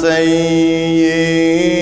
सै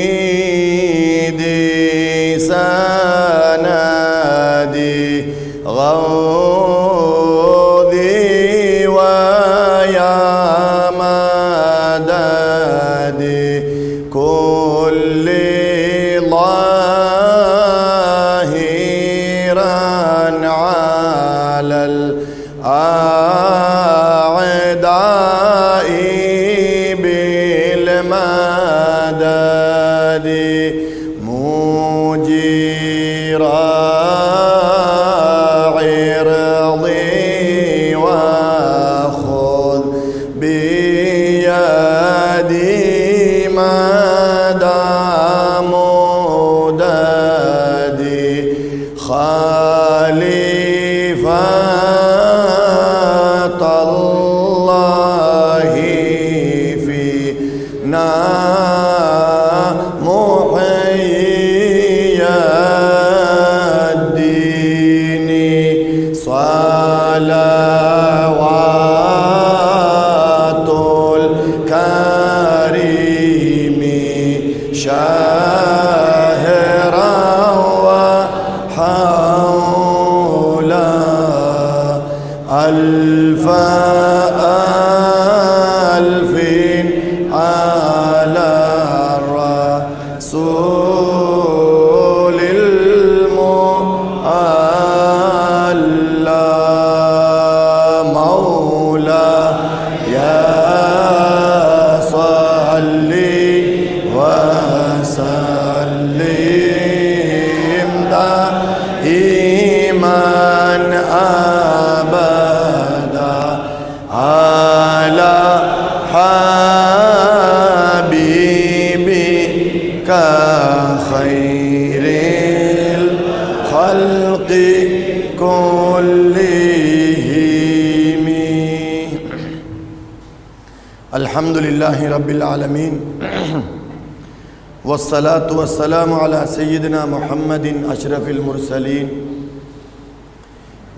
خالق الحمد لله رب العالمين والصلاة والسلام على سيدنا محمد أشرف المرسلين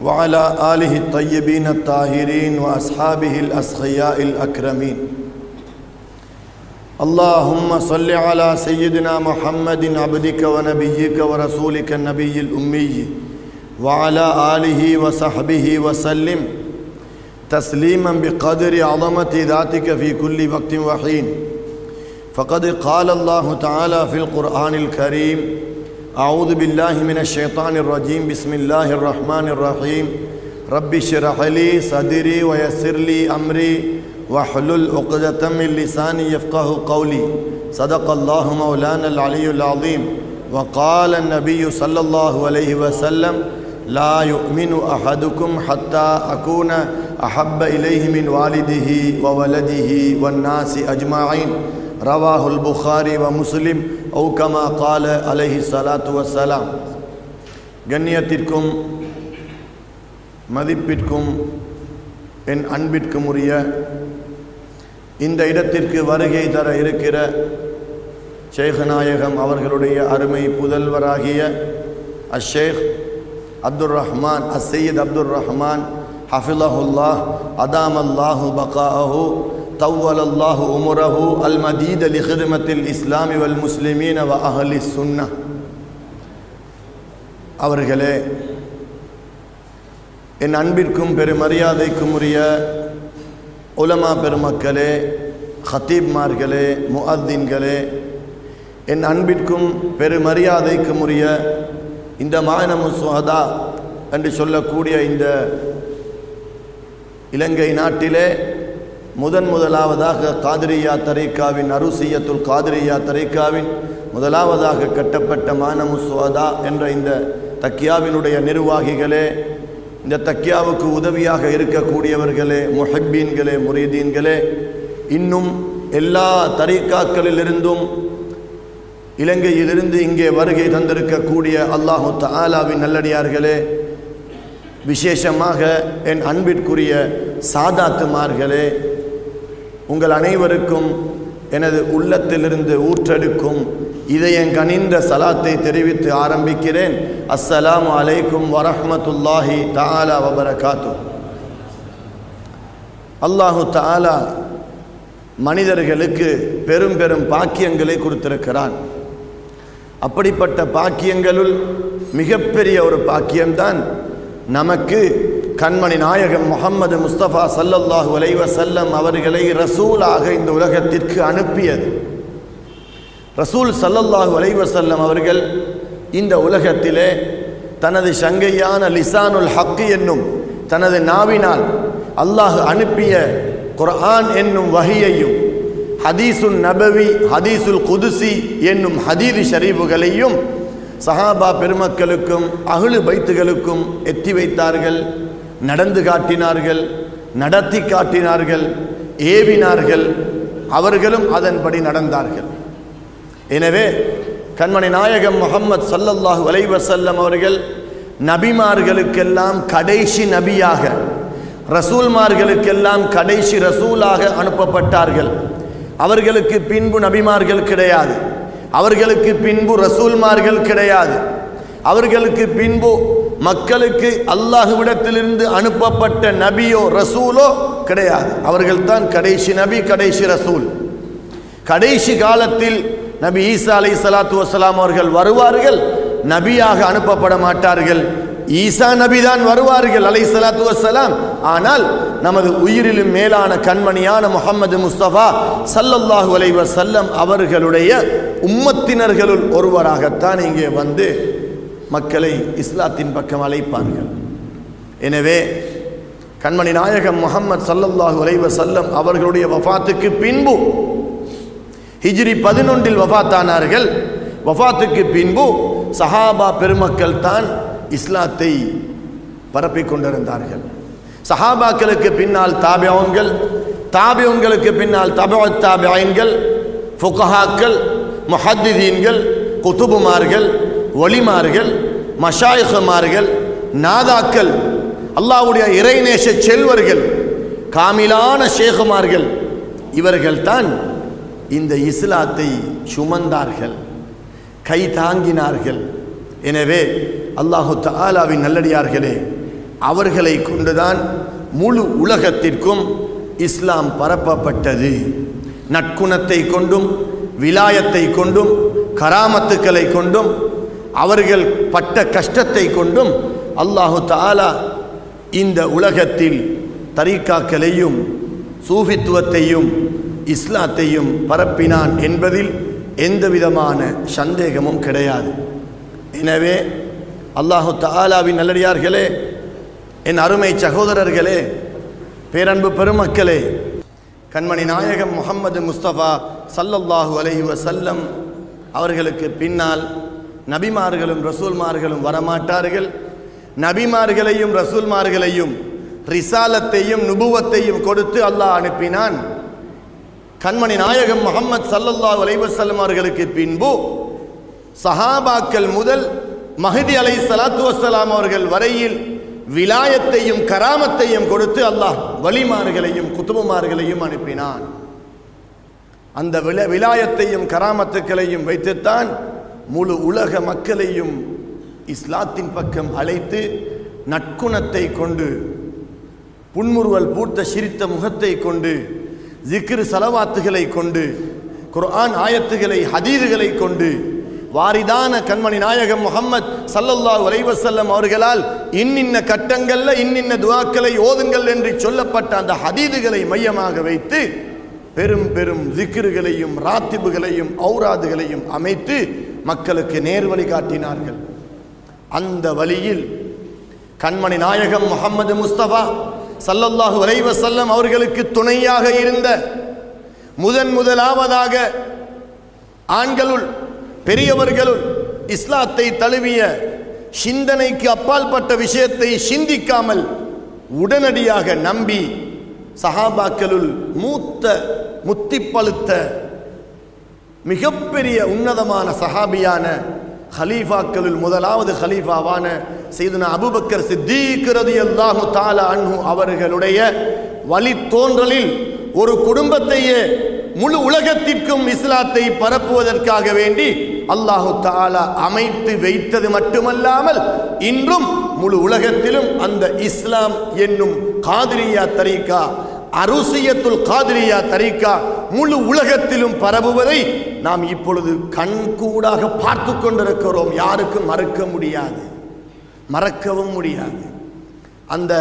وعلى آله الطيبين الطاهرين وأصحابه الأسخياء الأكرمين اللهم صل على سيدنا محمد عبدك ونبيك ورسولك النبي الأمي وعلى آله وصحبه وسلم تسليما بقدر عظمة ذاتك في كل وقت وحين. فقد قال الله تعالى في القرآن الكريم أعوذ بالله من الشيطان الرجيم بسم الله الرحمن الرحيم. رب اشرح لي صدري ويسر لي أمري واحلل عقدة من لساني يفقه قولي. صدق الله مولانا العلي العظيم. وقال النبي صلى الله عليه وسلم لا يؤمن أحدكم حتى أكون அஹப்ப இலேஹிமின் வாலிதிஹி வ வலதிஹி வன் நாசி அஜ்மாயின் ரவாஹுல் புகாரி வ முஸ்லிம் ஔகமா கால அலஹி சலாத்து வசலாம் கண்ணியத்திற்கும் மதிப்பிற்கும் என் அன்பிற்கும் உரிய இந்த இடத்திற்கு வருகை தர இருக்கிற ஷேகநாயகம் அவர்களுடைய அருமை புதல்வராகிய அஷேக் அப்துல் ரஹ்மான் அசையத் அப்துல் ரஹ்மான் ஹஃபிலஹுல்லாஹ் அதாம் அல்லாஹு பகாஹு طول الله أمره المديد لخدمة الإسلام والمسلمين وأهل السنة அவர்களே என் அன்பிற்கும் பெருமரியாதைக்கும் உரிய உலமா பெருமக்களே ஹத்தீப்மார்களே முஅத்தின்களே என் அன்பிற்கும் பெருமரியாதைக்கும் உரிய இந்த மாயனமு சுஹதா என்று சொல்லக்கூடிய இந்த இலங்கை நாட்டிலே முதன் முதலாவதாக காதிரியா தரீக்காவின் அருசியத்துல் காதிரியா தரீக்காவின் முதலாவதாக கட்டப்பட்ட மானமுஸ்வாதா என்ற இந்த தக்கியாவினுடைய நிர்வாகிகளே இந்த தக்கியாவுக்கு உதவியாக இருக்கக்கூடியவர்களே முஹப்பீன்களே முரீதீன்களே இன்னும் எல்லா தரீக்காக்களிலிருந்தும் இலங்கையிலிருந்து இங்கே வருகை தந்திருக்கக்கூடிய அல்லாஹு தாலாவின் நல்லடியார்களே விசேஷமாக என் அன்பிற்குரிய சாதாத்துமார்களே உங்கள் அனைவருக்கும் எனது உள்ளத்திலிருந்து ஊற்றெடுக்கும் இதயம் கனிந்த சலாத்தை தெரிவித்து ஆரம்பிக்கிறேன். அஸ்ஸலாம் அலைக்கும் வரஹமத்துல்லாஹி தாலா வபரகாத்து. அல்லாஹு தாலா மனிதர்களுக்கு பெரும் பெரும் பாக்கியங்களை கொடுத்திருக்கிறான். அப்படிப்பட்ட பாக்கியங்களுள் மிகப்பெரிய ஒரு பாக்கியம்தான் நமக்கு கண்மணி நாயகம் முகம்மது முஸ்தபா சல்லல்லாஹு அலைஹி செல்லம் அவர்களை ரசூலாக இந்த உலகத்திற்கு அனுப்பியது. ரசூல் சல்லல்லாஹு அலைஹி செல்லம் அவர்கள் இந்த உலகத்திலே தனது சங்கையான லிசானுல் ஹக்கு என்னும் தனது நாவினால் அல்லாஹ் அனுப்பிய குர்ஆன் என்னும் வகையையும் ஹதீசுல் நபவி ஹதீசுல் குதுசி என்னும் ஹதீது ஷரீஃபுகளையும் சஹாபா பெருமக்களுக்கும் அகுழு பைத்துகளுக்கும் எத்தி வைத்தார்கள் நடந்து காட்டினார்கள் நடத்தி காட்டினார்கள் ஏவினார்கள் அவர்களும் அதன்படி நடந்தார்கள். எனவே கண்மணி நாயகம் முகம்மது சல்லல்லாஹு வலைவசல்லம் அவர்கள் நபிமார்களுக்கெல்லாம் கடைசி நபியாக ரசூல்மார்களுக்கெல்லாம் கடைசி ரசூலாக அனுப்பப்பட்டார்கள். அவர்களுக்கு பின்பு நபிமார்கள் கிடையாது. அவர்களுக்கு பின்பு ரசூல்மார்கள் கிடையாது. அவர்களுக்கு பின்பு மக்களுக்கு அல்லாஹுவிடத்திலிருந்து அனுப்பப்பட்ட நபியோ ரசூலோ கிடையாது. அவர்கள்தான் கடைசி நபி கடைசி ரசூல். கடைசி காலத்தில் நபி ஈசா அலை சலாத்து வசலாம் அவர்கள் வருவார்கள் நபியாக அனுப்பப்பட மாட்டார்கள். ஈசா நபி தான் வருவார்கள் அலை சலாத்து வசலாம் ஆனால் நமது உயிரிலும் மேலான கண்மணியான முகமது முஸ்தபா சல்லல்லாஹு அலை செல்லம் அவர்களுடைய உம்மத்தினர்களுள் ஒருவராகத்தான் இங்கே வந்து மக்களை இஸ்லாத்தின் பக்கம் அழைப்பார்கள். எனவே கண்மணி நாயகம் முகமது சல்லல்லாஹு அலை செல்லம் அவர்களுடைய வஃபாத்துக்கு பின்பு ஹிஜ்ரி பதினொன்றில் வஃபாத்தானார்கள் வஃபாத்துக்கு பின்பு சஹாபா பெருமக்கள் தான் இஸ்லாத்தை பரப்பிக் கொண்டிருந்தார்கள். சஹாபாக்களுக்கு பின்னால் தாபியவன்கள் தாபியவன்களுக்கு பின்னால் தபா தாபியன்கள் ஃபுகஹாக்கள் முஹத்திதீன்கள் குத்துபுமார்கள் ஒளிமார்கள் மஷாயிஹமார்கள் நாதாக்கள் அல்லாவுடைய இறைநேச செல்வர்கள் காமிலான ஷேகுமார்கள் இவர்கள்தான் இந்த இஸ்லாத்தை சுமந்தார்கள் கை தாங்கினார்கள். எனவே அல்லாஹு தாலாவின் நல்லடியார்களே அவர்களை கொண்டுதான் முழு உலகத்திற்கும் இஸ்லாம் பரப்பப்பட்டது. நற்குணத்தை கொண்டும் விலாயத்தை கொண்டும் கராமத்துக்களை கொண்டும் அவர்கள் பட்ட கஷ்டத்தை கொண்டும் அல்லாஹு தாலா இந்த உலகத்தில் தரிகாக்களையும் சூஃபித்துவத்தையும் இஸ்லாத்தையும் பரப்பினான் என்பதில் எந்தவிதமான சந்தேகமும் கிடையாது. எனவே அல்லாஹு தாலாவின் நல்லடியார்களே என் அருமை சகோதரர்களே பேரன்பு பெருமக்களே கண்மணி நாயகம் முகம்மது முஸ்தபா சல்லல்லாஹு அலஹி வசல்லம் அவர்களுக்கு பின்னால் நபிமார்களும் ரசூல்மார்களும் வரமாட்டார்கள். நபிமார்களையும் ரசூல்மார்களையும் ரிசாலத்தையும் நுபுவத்தையும் கொடுத்து அல்லாஹ் அனுப்பினான். கண்மணி நாயகம் முகமது சல்லல்லாஹு அலைஹி அவர்களுக்கு பின்பு சஹாபாக்கள் முதல் மஹதி அலை சலாத்து வசலாம் அவர்கள் வரையில் விலாயத்தையும் கராமத்தையும் கொடுத்து அல்லாஹ் வலிமார்களையும் குத்துபுமார்களையும் அனுப்பினான். அந்த வில விலாயத்தையும் கராமத்துக்களையும் வைத்துத்தான் முழு உலக மக்களையும் இஸ்லாத்தின் பக்கம் அழைத்து நற்குணத்தை கொண்டு புன்முறுவல் பூர்த்த சிரித்த முகத்தை கொண்டு ஜிக்ரு சலவாத்துகளை கொண்டு குர்ஆன் ஆயத்துகளை ஹதீதுகளை கொண்டு வாரிதான கண்மணி நாயகம் முகம்மது சல்லல்லாஹ் உரைவசல்லம் அவர்களால் இன்னின்ன கட்டங்கள்ல இன்னின்ன துவாக்களை ஓதுங்கள் என்று சொல்லப்பட்ட அந்த ஹதீதுகளை மையமாக வைத்து பெரும் பெரும் திக்ருகளையும் ராத்திபுகளையும் ஔராதுகளையும் அமைத்து மக்களுக்கு நேர் காட்டினார்கள். அந்த வழியில் கண்மணி நாயகம் முகமது முஸ்தபா சல்லல்லாஹு அலைஹி அவர்களுக்கு துணையாக இருந்த முதன் முதலாவதாக ஆண்களுள் பெரியவர்கள் இஸ்லாத்தை தழுவிய சிந்தனைக்கு அப்பால்பட்ட விஷயத்தை சிந்திக்காமல் உடனடியாக நம்பி சஹாபாக்களுள் மூத்த முத்திப்பழுத்த மிகப்பெரிய உன்னதமான சஹாபியான ஹலீஃபாக்களுள் முதலாவது ஹலீஃபாவான செய்தன அபுபக்கர் சித்தீக் ரலியல்லாஹு தஆலா அன்ஹு அவர்களுடைய வழி தோன்றலில் ஒரு குடும்பத்தையே முழு உலகத்திற்கும் இஸ்லாத்தை பரப்புவதற்காக வேண்டி அல்லாஹு தாலா அமைத்து வைத்தது மட்டுமல்லாமல் இன்றும் முழு உலகத்திலும் அந்த இஸ்லாம் என்னும் காதிரியா தரீக்கா அருசியத்துல் காதிரியா தரீக்கா முழு உலகத்திலும் பரவுவதை நாம் இப்பொழுது கண்கூடாக பார்த்து கொண்டிருக்கிறோம். யாருக்கும் மறக்க முடியாது. மறக்கவும் முடியாது. அந்த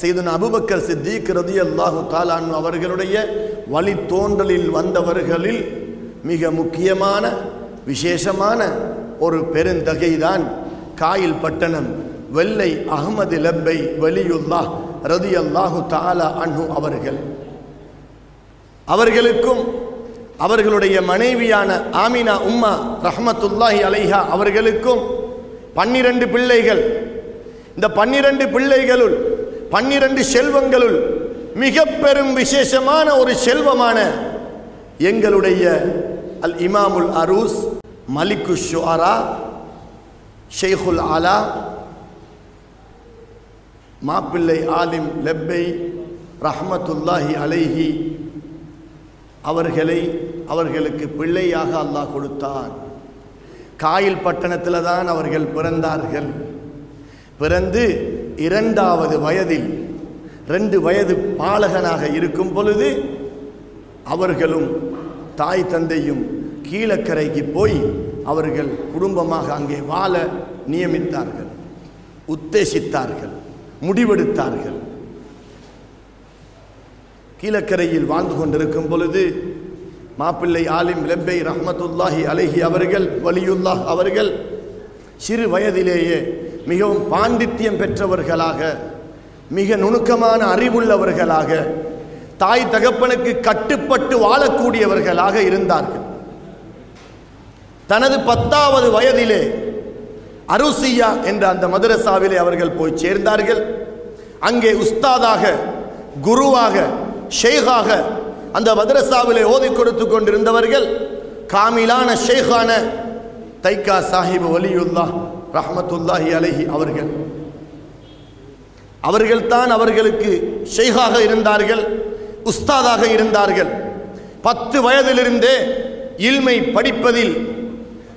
செய்தன் அபுபக்கர் சித்திக் ரதி அல்லாஹு தாலான் அவர்களுடைய வழித்தோன்றலில் வந்தவர்களில் மிக முக்கியமான விசேஷமான ஒரு பெருந்தகைதான் காயில் பட்டணம் வெள்ளை அகமது லப்பை வலியுல்லா ரதி அல்லாஹு தாலா அன்ஹு அவர்கள். அவர்களுக்கும் அவர்களுடைய மனைவியான ஆமினா உம்மா ரஹமத்துல்லாஹி அலைஹா அவர்களுக்கும் பன்னிரண்டு பிள்ளைகள். இந்த பன்னிரண்டு பிள்ளைகளுள் பன்னிரண்டு செல்வங்களுள் மிக பெரும் விசேஷமான ஒரு செல்வமான எங்களுடைய அல் இமாமுல் அரூஸ் மலிக்கு ஷுஆரா ஷெய்குல் ஆலா மாப்பிள்ளை ஆலிம் லெப்பை ரஹமத்துல்லாஹி அலைஹி அவர்களை அவர்களுக்கு பிள்ளையாக அல்லாஹ் கொடுத்தார். காயில் பட்டணத்தில் தான் அவர்கள் பிறந்தார்கள். பிறந்து இரண்டாவது வயதில் ரெண்டு வயது பாலகனாக இருக்கும் பொழுது அவர்களும் தாய் தந்தையும் கீழக்கரைக்கு போய் அவர்கள் குடும்பமாக அங்கே வாழ நியமித்தார்கள். உத்தேசித்தார்கள். முடிவெடுத்தார்கள். கீழக்கரையில் வாழ்ந்து கொண்டிருக்கும் பொழுது மாப்பிள்ளை ஆலிம் லெப்பை ரஹமத்துல்லாஹி அலஹி அவர்கள் வலியுல்லாஹ் அவர்கள் சிறு வயதிலேயே மிகவும் பாண்டித்தியம் பெற்றவர்களாக மிக நுணுக்கமான அறிவுள்ளவர்களாக தாய் தகப்பனுக்கு கட்டுப்பட்டு வாழக்கூடியவர்களாக இருந்தார்கள். தனது பத்தாவது வயதிலே அருசியா என்ற அந்த மதரசாவிலே அவர்கள் போய் சேர்ந்தார்கள். அங்கே உஸ்தாதாக குருவாக ஷேகாக அந்த மதரசாவிலே ஓதி கொடுத்து கொண்டிருந்தவர்கள். காமிலான ஷேகான தைக்கா சாஹிப் வலியுல்லா ரஹமத்துல்லாஹி அலஹி அவர்கள். அவர்கள்தான் அவர்களுக்கு ஷேகாக இருந்தார்கள். உஸ்தாதாக இருந்தார்கள். பத்து வயதிலிருந்தே இல்மை படிப்பதில்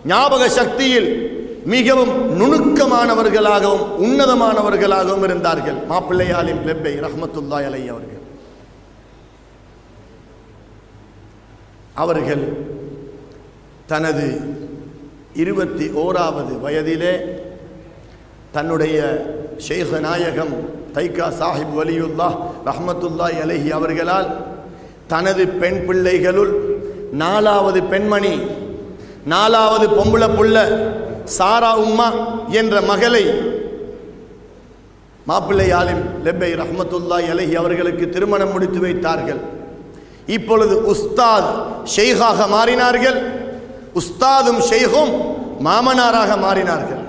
ஞாபக சக்தியில் மிகவும் நுணுக்கமானவர்களாகவும் உன்னதமானவர்களாகவும் இருந்தார்கள். மாப்பிள்ளையாலின் லெப்பை ரஹமத்துல்லா அலை அவர்கள். அவர்கள் தனது இருபத்தி ஓராவது வயதிலே தன்னுடைய ஷேக நாயகம் தைக்கா சாஹிப் வலியுல்லா ரஹமத்துல்லா எலஹி அவர்களால் தனது பெண் பிள்ளைகளுள் நாலாவது பெண்மணி நாலாவது பொம்புள புள்ள சாரா உம்மா என்ற மகளை மாப்பிள்ளை ஆலிம் லெப்பை ரஹமத்துல்லா எலஹி அவர்களுக்கு திருமணம் முடித்து வைத்தார்கள். இப்பொழுது உஸ்தாத் ஷெய்காக மாறினார்கள். உஸ்தாதும் ஷெய்கும் மாமனாராக மாறினார்கள்.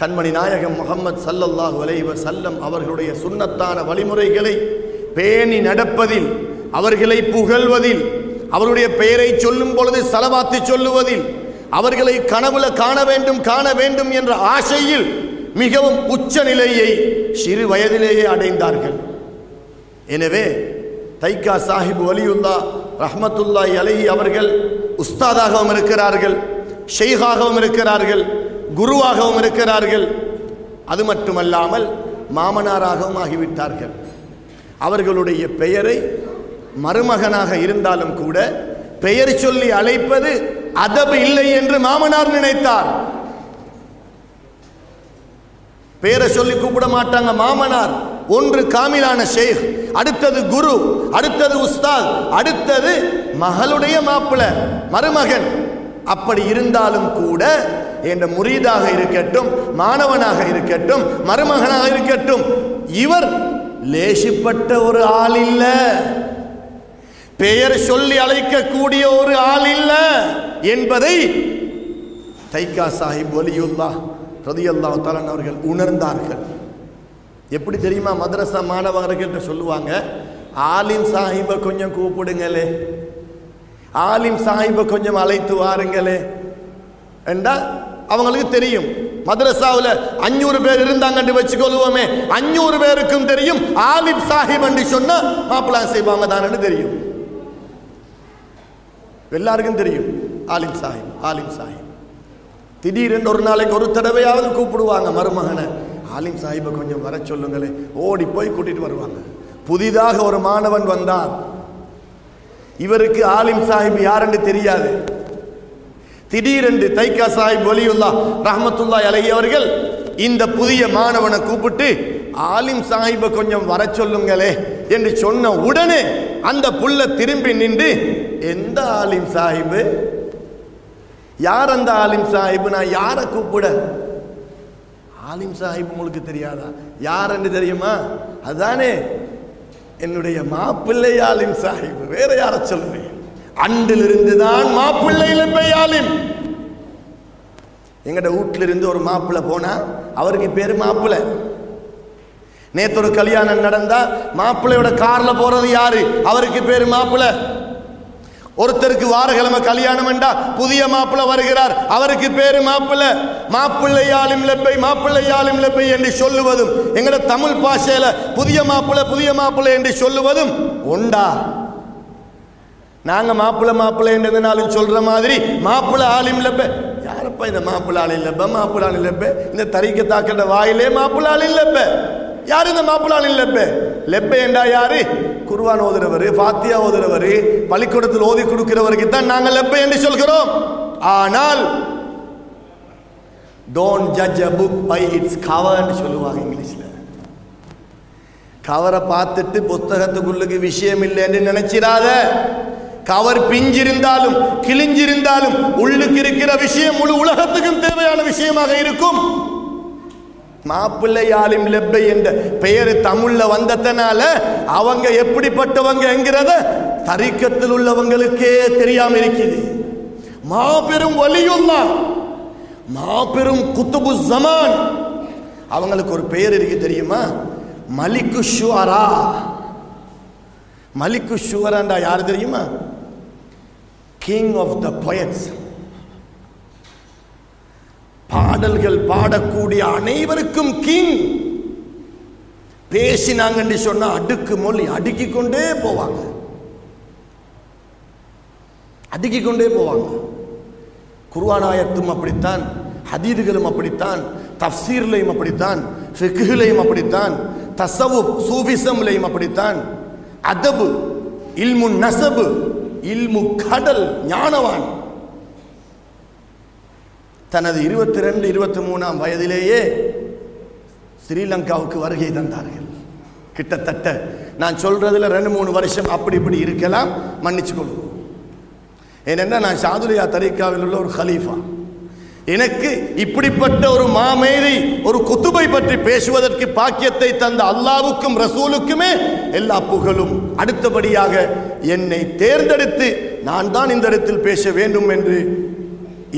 கண்மணி நாயகம் முகமது சல்லல்லாஹு அலைஹி சல்லம் அவர்களுடைய சுன்னத்தான வழிமுறைகளை பேணி நடப்பதில் அவர்களை புகழ்வதில் அவருடைய பெயரை சொல்லும் பொழுது சலவாத்து சொல்லுவதில் அவர்களை கனவுல காண வேண்டும் காண வேண்டும் என்ற ஆசையில் மிகவும் உச்ச நிலையை சிறு வயதிலேயே அடைந்தார்கள். எனவே தைக்கா சாஹிப் வலியுல்லா ரஹமத்துல்லாய் அலி அவர்கள் உஸ்தாதாகவும் இருக்கிறார்கள் ஷெய்காகவும் இருக்கிறார்கள் குருவாகவும் இருக்கிறார்கள். அது மட்டுமல்லாமல் மாமனாராகவும் ஆகிவிட்டார்கள். அவர்களுடைய பெயரை மருமகனாக இருந்தாலும் கூட பெயர் சொல்லி அழைப்பது அதபு இல்லை என்று மாமனார் நினைத்தார். பேரை சொல்லி கூப்பிட மாட்டாங்க மாமனார். ஒன்று காமிலான ஷேக் அடுத்தது குரு அடுத்தது உஸ்தாத் அடுத்தது மகளுடைய மாப்பிள மருமகன். அப்படி இருந்தாலும் கூட என்ற முரீதாக இருக்கட்டும் மாணவனாக இருக்கட்டும் மருமகனாக இருக்கட்டும் இவர் லேசிப்பட்ட ஒரு ஆள் இல்லை பெயர் சொல்லி அழைக்கக்கூடிய ஒரு ஆள் இல்லை என்பதை தைக்கா சாஹிப் ஒலியுல்லா ரதியுல்லா தலன் அவர்கள் உணர்ந்தார்கள். எப்படி தெரியுமா? மதரசா மாணவர்கள்ட்ட சொல்லுவாங்க ஆலிம் சாஹிபை கொஞ்சம் கூப்பிடுங்களே. ஆலிம் சாஹிபை கொஞ்சம் அழைத்து வாருங்களே. என்றா அவங்களுக்கு தெரியும். மதரசாவில் அஞ்சூறு பேர் இருந்தாங்கன்னு வச்சுக்கொள்வோமே அஞ்சூறு பேருக்கும் தெரியும். ஆலிம் சாஹிப் என்று சொன்னால் மாப்பிள்ளா செய்வாங்க தானே தெரியும். எல்லாருக்கும் தெரியும். ஆலிம் சாஹிப் ஆலிம் சாஹிப். திடீரென்று ஒரு நாளைக்கு ஒரு தடவையாவது கூப்பிடுவாங்க மருமகனை. ஆலிம் சாஹிப்பை கொஞ்சம் வர சொல்லுங்களே ஓடி போய் கூட்டிட்டு வருவாங்க. புதிதாக ஒரு மாணவன் வந்தார் இவருக்கு ஆலிம் சாஹிப் யாருன்னு தெரியாது. திடீரென்று தைக்கா சாஹிப் ஒலியுல்லா ரஹமத்துல்லா அலஹி அவர்கள் இந்த புதிய மாணவனை கூப்பிட்டு ஆலிம் சாஹிப்பை கொஞ்சம் வர சொல்லுங்களே என்று சொன்ன உடனே அந்த புள்ள திரும்பி நின்று எந்த ஆலிம் சாஹிபு? யார் அந்த ஆலிம் சாஹிப்? நான் யாரை கூப்பிட? ஆலிம் சாஹிப் உங்களுக்கு தெரியாதா? யார் என்று தெரியுமா? அதுதானே என்னுடைய மாப்பிள்ளை ஆலிம் சாஹிப். வேற யார சொல்லுவேன் அன்றிலிருந்து தான் மாப்பிள்ளை லெப்பை எங்கட வீட்டில இருந்து ஒரு மாப்பிள்ளை போனா அவருக்கு பேரு மாப்பிள்ளை. நேற்று ஒரு கல்யாணம் நடந்தா மாப்பிள்ளையோட கார்ல போறது யாரு? அவருக்கு பேரு மாப்பிள்ளை. ஒருத்தருக்கு வாரக்கிழமை கல்யாணம் என்றா புதிய மாப்பிள்ளை வருகிறார் அவருக்கு பேரு மாப்பிள்ளை. மாப்பிள்ளையாலும் லெப்பை மாப்பிள்ளையாலும் லெப்பை என்று சொல்லுவதும் எங்கட தமிழ் பாஷையில புதிய மாப்பிள்ளை புதிய மாப்பிள்ளை என்று சொல்லுவதும் உண்டா? நாங்க மாப்பிள்ளை மாப்பிள்ளை என்றதுனாலும் சொல்ற மாதிரி மாப்பிள்ளை ஆளும் இல்லப்ப யாரப்பா இந்த மாப்பிள்ளை ஆலிம் இல்லப்ப மாப்பிள்ளை ஆலிம் இல்லப்ப இந்த தறிக்க தாக்கிற வாயிலே மாப்பிள்ளை ஆலிம் இல்லப்ப யார் இந்த மாப்பிள்ளை ஆலிம் இல்லப்ப லெப்ப என்றா யாரு? குர்வான் ஓதுறவர் ஃபாத்தியா ஓதுறவர் பள்ளிக்கூடத்தில் ஓதி கொடுக்கிறவருக்கு தான் நாங்கள் லெப்ப என்று சொல்கிறோம். ஆனால் don't judge a book by it's கவர்னு சொல்லுவாங்க இங்கிலீஷில். கவரை பார்த்துட்டு புஸ்தகத்துக்குள்ளுக்கு விஷயம் இல்லைன்னு நினைச்சிடாத. கவர் பிஞ்சிருந்தாலும் கிழிஞ்சிருந்தாலும் உள்ளுக்கு இருக்கிற விஷயம் முழு உலகத்துக்கும் தேவையான விஷயமாக இருக்கும். மாப்பிள்ளை லெப்பை என்ற பெயர் தமிழ்ல வந்ததனால அவங்க எப்படிப்பட்டவங்க என்கிறத தரிக்கத்தில் உள்ளவங்களுக்கே தெரியாம இருக்குது. மாபெரும் வலியுள்ளா மாபெரும் குத்துபு ஜமான். அவங்களுக்கு ஒரு பெயர் இருக்கு தெரியுமா? மலிக்கு ஷுவரா. மலிக்கு ஷுவராண்டா யார் தெரியுமா? கிங் ஆஃப் த பொயட்ஸ் பாடல்கள் பாடக்கூடிய அனைவருக்கும் கிங் பேசினாங்கன்னு சொன்னா அடுக்கு மொழி அடுக்கி கொண்டே போவாங்க. அடுக்கி கொண்டே போவாங்க. குருவானாயத்தும் அப்படித்தான் ஹதீதுகளும் அப்படித்தான் தஃசீர்லையும் அப்படித்தான் ஃபிக்ஹ்லையும் அப்படித்தான் தசவு சூஃபிசம்லையும் அப்படித்தான். அதபு இல்முன் நசபு இல்மு கடல் ஞானவான். தனது இருபத்தி ரெண்டு இருபத்தி மூணாம் வயதிலேயே ஸ்ரீலங்காவுக்கு வருகை தந்தார்கள். கிட்டத்தட்ட நான் சொல்றதுல ரெண்டு மூணு வருஷம் அப்படி இப்படி இருக்கலாம் மன்னிச்சு கொள்வோம் ஏனென்றால் நான் சாதுலியா தரிக்காவில் உள்ள ஒரு ஹலீஃபா. எனக்கு இப்படிப்பட்ட ஒரு மாமேதை ஒரு குத்துபை பற்றி பேசுவதற்கு பாக்கியத்தை தந்த அல்லாவுக்கும் ரசூலுக்குமே எல்லா புகழும். அடுத்தபடியாக என்னை தேர்ந்தெடுத்து நான் தான் இந்த இடத்தில் பேச வேண்டும் என்று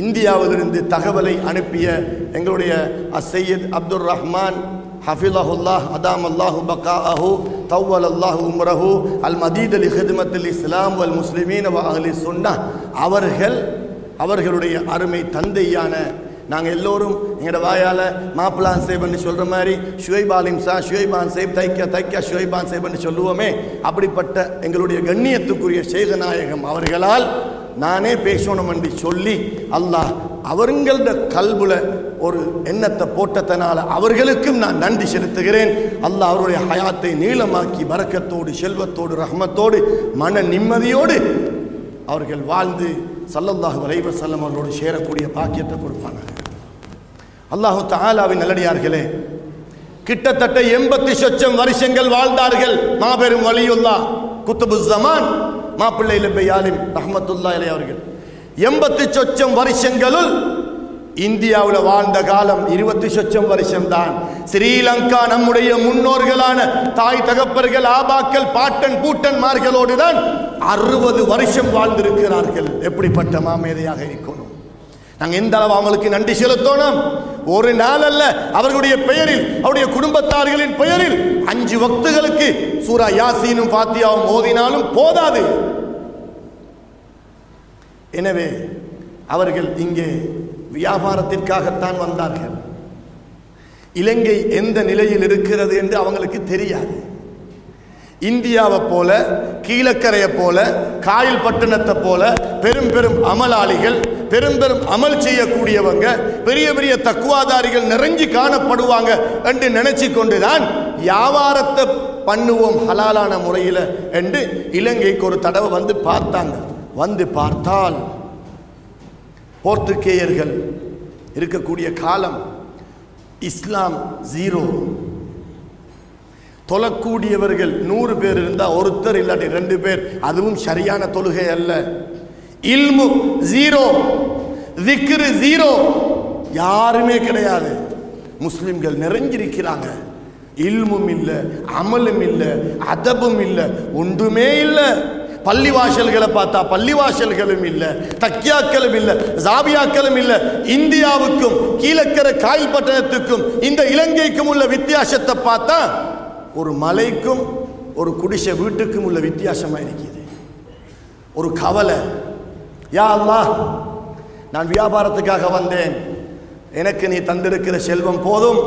இந்தியாவிலிருந்து தகவலை அனுப்பிய எங்களுடைய அசையத் அப்துல் ரஹ்மான் ஹஃபிலஹுல்லாஹ் அதாம் அல்லாஹு பக்கா அஹு தௌவல் அல்லாஹு உம்ரஹு அல் மதீத் அலி ஹிதமத்தில் இஸ்லாம் அல் முஸ்லிமீன் அஹ்லி சுன்னா. அவர்கள் அவர்களுடைய அருமை தந்தையான நாங்கள் எல்லோரும் எங்களோட வாயால் மாப்பிளான் சேப்னு சொல்கிற மாதிரி ஷுவைபாலிம் சா ஷுவைபான் சேப் தைக்க தைக்க ஷுவைபான் சேப்னு சொல்லுவோமே. அப்படிப்பட்ட எங்களுடைய கண்ணியத்துக்குரிய சேகநாயகம் அவர்களால் நானே பேசணும் என்று சொல்லி அல்லாஹ் அவர்களோட கல்புல ஒரு எண்ணத்தை போட்டதனால அவர்களுக்கும் நான் நன்றி செலுத்துகிறேன். அல்லாஹ் அவருடைய ஹயாத்தை நீளமாக்கி வரக்கத்தோடு செல்வத்தோடு ரஹமத்தோடு மன நிம்மதியோடு அவர்கள் வாழ்ந்து சல்லல்லாஹு வரைவ செல்லம் அவர்களோடு சேரக்கூடிய பாக்கியத்தை கொடுப்பாங்க. அல்லாஹு தாலாவின் நல்லடியார்களே கிட்டத்தட்ட எண்பத்தி சொச்சம் வருஷங்கள் வாழ்ந்தார்கள் மாபெரும் வலியுல்லா குத்துபு ஜமான் மாப்பிள்ளை லெப்பையாலிம் ரஹ்மத்துல்லா இலை அவர்கள். எண்பத்தி சொச்சம் வருஷங்களுள் இந்தியாவில் வாழ்ந்த காலம் இருபத்தி சொச்சம் வருஷம்தான். ஸ்ரீலங்கா நம்முடைய முன்னோர்களான தாய் தகப்பர்கள் ஆபாக்கள் பாட்டன் பூட்டன்மார்களோடு தான் அறுபது வருஷம் வாழ்ந்திருக்கிறார்கள். எப்படிப்பட்ட மாமேதையாக இருக்கணும்? நாங்கள் எந்த அளவு அவங்களுக்கு நன்றி செலுத்தணும்? ஒரு நாள் அல்ல அவர்களுடைய பெயரில் அவருடைய குடும்பத்தார்களின் பெயரில் அஞ்சு வக்துகளுக்கு சூரா யாசீனும் பாத்தியாவும் ஓதினாலும் போதாது. எனவே அவர்கள் இங்கே வியாபாரத்திற்காகத்தான் வந்தார்கள். இலங்கை எந்த நிலையில் இருக்கிறது என்று அவங்களுக்கு தெரியாது. இந்தியாவை போல கீழக்கரையை போல காயல் பட்டணத்தை போல பெரும் பெரும் அமலாளிகள் பெரும் பெரும் அமல் செய்யக்கூடியவங்க பெரிய பெரிய தக்குவாதாரிகள் நிறைஞ்சு காணப்படுவாங்க என்று நினைச்சு கொண்டுதான் வியாபாரத்தை பண்ணுவோம் ஹலாலான முறையில் என்று இலங்கைக்கு ஒரு தடவை வந்து பார்த்தாங்க. வந்து பார்த்தால் போர்த்துகேயர்கள் இருக்கக்கூடிய காலம் இஸ்லாம் ஜீரோ தொழக்கூடியவர்கள் நூறு பேர் இருந்தால் ஒருத்தர் இல்லாட்டி ரெண்டு பேர் அதுவும் சரியான தொழுகை அல்ல. இல்மு ஜீரோ திக்ரு ஜீரோ யாருமே கிடையாது. முஸ்லிம்கள் நிறைஞ்சிருக்கிறாங்க. இல்மும் இல்லை அமலும் இல்லை அதபும் இல்லை ஒன்றுமே இல்லை. பள்ளி வாசல்களை பார்த்தா பள்ளி வாசல்களும் இல்லை தக்கியாக்களும் இல்லை ஜாபியாக்களும் இல்லை. இந்தியாவுக்கும் கீழக்கரை காயல் பட்டணத்துக்கும் இந்த இலங்கைக்கும் உள்ள வித்தியாசத்தை பார்த்தா ஒரு மலைக்கும் ஒரு குடிசை வீட்டுக்கும் உள்ள வித்தியாசமாக இருக்குது. ஒரு கவலை. யா அல்லா நான் வியாபாரத்துக்காக வந்தேன். எனக்கு நீ தந்திருக்கிற செல்வம் போதும்.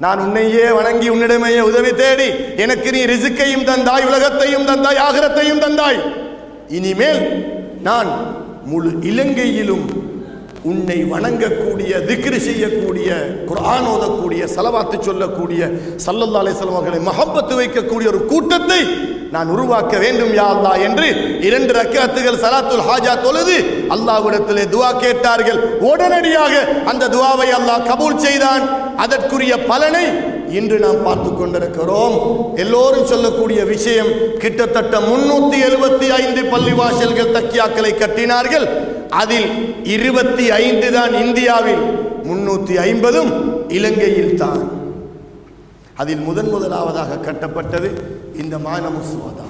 நான் உன்னையே வணங்கி உன்னிடமையே உதவி தேடி எனக்கு நீ ரிசுக்கையும் தந்தாய் உலகத்தையும் தந்தாய் ஆகரத்தையும் தந்தாய். இனிமேல் நான் முழு இலங்கையிலும் உன்னை வணங்கக்கூடிய திக்ரி செய்யக்கூடிய குரான் ஓதக்கூடிய செலவாத்து சொல்லக்கூடிய சல்லல்லா அலிஸ்லாம் அவர்களை மகப்பத்து வைக்கக்கூடிய ஒரு கூட்டத்தை நான் உருவாக்க வேண்டும் யா அல்லாஹ் என்று இரண்டு ரக்காத்துகள் சலாத்துல் ஹாஜா தொழுது அல்லாஹ்விடத்திலே துவா கேட்டார்கள். உடனடியாக அந்த துவாவை அல்லாஹ் கபூல் செய்தான். அதற்குரிய பலனை இன்று நாம் பார்த்து கொண்டிருக்கிறோம். எல்லோரும் சொல்லக்கூடிய விஷயம் கிட்டத்தட்ட முன்னூத்தி எழுபத்தி ஐந்து பள்ளிவாசல்கள் தக்கியாக்களை கட்டினார்கள். அதில் இருபத்தி ஐந்து தான் இந்தியாவில் முன்னூத்தி ஐம்பதும் இலங்கையில் தான். அதில் முதன் முதலாவதாக கட்டப்பட்டது இந்த மானமுசுவதா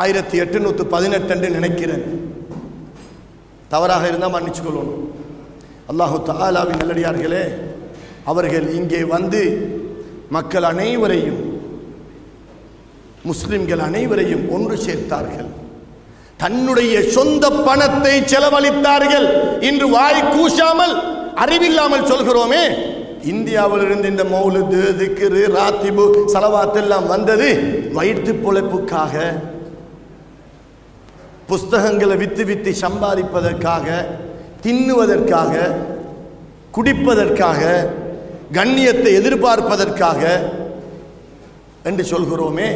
ஆயிரத்தி எட்டுநூற்று பதினெட்டு என்று நினைக்கிறேன். தவறாக இருந்தால் மன்னிச்சு கொள்ளணும் அல்லாஹு தாலாவின் நல்லடியார்களே அவர்கள் இங்கே வந்து மக்கள் அனைவரையும் முஸ்லிம்கள் அனைவரையும் ஒன்று சேர்த்தார்கள். தன்னுடைய சொந்த பணத்தை செலவழித்தார்கள். இன்று வாய் கூசாமல் அறிவில்லாமல் சொல்கிறோமே. இந்தியாவில் இருந்து இந்த மௌலுது திக்ரு ராத்திபு சலவாத் எல்லாம் வந்தது வயிற்று பொழைப்புக்காக. புஸ்தகங்களை வித்து வித்து சம்பாதிப்பதற்காக தின்னுவதற்காக குடிப்பதற்காக கண்ணியத்தை எதிர்பார்ப்பதற்காக என்று சொல்கிறோமே.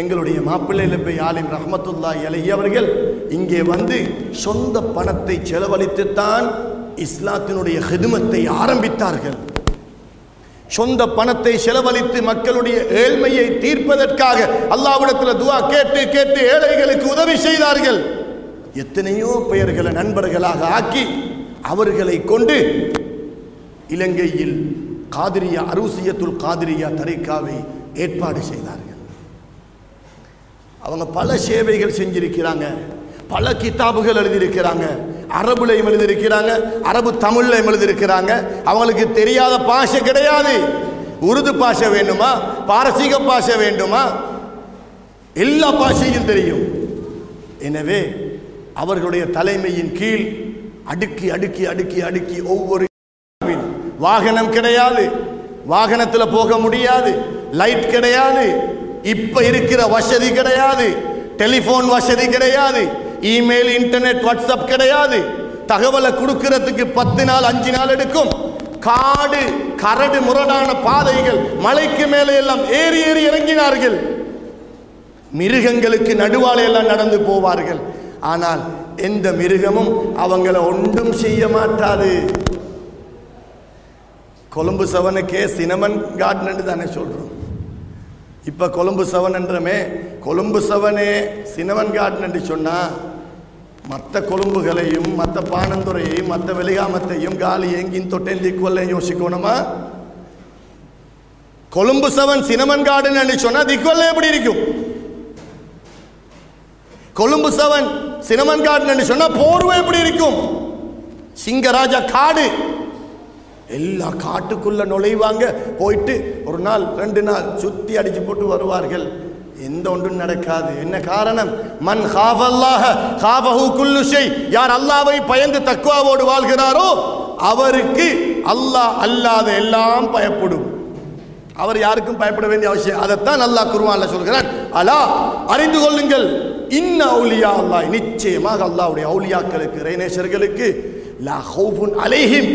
எங்களுடைய மாப்பிள்ளையில் போய் ஆலிம் ரஹமத்துல்லா அலி அவர்கள் இங்கே வந்து சொந்த பணத்தை செலவழித்துத்தான் இஸ்லாத்தினுடைய ஹிதுமத்தை ஆரம்பித்தார்கள். சொந்த பணத்தை செலவழித்து மக்களுடைய ஏழ்மையை தீர்ப்பதற்காக அல்லாவிடத்தில் துவா கேட்டு கேட்டு ஏழைகளுக்கு உதவி செய்தார்கள். எத்தனையோ பெயர்களை நண்பர்களாக ஆக்கி அவர்களை கொண்டு இலங்கையில் காதிரியா அரூசியத்துல் காதிரியா தரிக்காவை ஏற்பாடு செய்தார்கள். அவங்க பல சேவைகள் செஞ்சிருக்கிறாங்க. பல கித்தாபுகள் எழுதியிருக்கிறாங்க. அரபுலையும் எழுதியிருக்கிறாங்க அரபு தமிழ்லையும் எழுதியிருக்கிறாங்க. அவங்களுக்கு தெரியாத பாஷை கிடையாது. உருது பாஷை வேண்டுமா? பாரசீக பாஷை வேண்டுமா? எல்லா பாஷையும் தெரியும். எனவே அவர்களுடைய தலைமையின் கீழ் அடுக்கி அடுக்கி அடுக்கி அடுக்கி ஒவ்வொரு வாகனம் கிடையாது. வாகனத்தில் போக முடியாது. லைட் கிடையாது. இப்போ இருக்கிற வசதி கிடையாது. டெலிஃபோன் வசதி கிடையாது. இமெயில் இன்டர்நெட் வாட்ஸ்அப் கிடையாது. தகவலை கொடுக்கறதுக்கு பத்து நாள் அஞ்சு நாள் எடுக்கும். காடு கரடு முரடான பாதைகள் மலைக்கு மேலே எல்லாம் ஏறி ஏறி இறங்கினார்கள். மிருகங்களுக்கு நடுவாலே எல்லாம் நடந்து போவார்கள். ஆனால் எந்த மிருகமும் அவங்கள ஒன்றும் செய்ய மாட்டாது. கொழும்பு சவனுக்கே சினமன் கார்டன் தானே சொல்கிறோம் இப்போ கொழும்பு சவன் என்றமே கொழும்பு சவனே சினவன் கார்டன் என்று சொன்னால் மற்ற கொழும்புகளையும் மற்ற பானந்துறையையும் மற்ற வெளிகாமத்தையும் காலி எங்கின் தொட்டேன் திக்குவல்லையும் யோசிக்கணுமா? கொழும்பு சவன் சினமன் கார்டன் என்று சொன்னால் திக்குவல்ல எப்படி இருக்கும்? கொழும்பு சவன் சினமன் கார்டன் என்று சொன்னால் போர்வை எப்படி இருக்கும்? சிங்கராஜா காடு எல்லா காட்டுக்குள்ள நுழைவாங்க. போயிட்டு ஒரு நாள் ரெண்டு நாள் சுத்தி அடிச்சு போட்டு வருவார்கள். எந்த ஒன்றும் நடக்காது. என்ன காரணம்? மன் ஹாஃபல்லாஹ ஹாஃபஹு குல்லுஷை யார் அல்லாவை பயந்து தக்குவாவோடு வாழ்கிறாரோ அவருக்கு அல்லாஹ் அல்லாத எல்லாம் பயப்படும். அவர் யாருக்கும் பயப்பட வேண்டிய அவசியம் அதைத்தான் அல்லாஹ் குருவான்ல சொல்கிறான். அலா அறிந்து கொள்ளுங்கள். இன்ன அவுலியா அல்லாஹ். நிச்சயமாக அல்லாஹ்வுடைய அவுலியாக்களுக்கு இறைநேசர்களுக்கு லா ஹவுஃபுன் அலைஹிம்.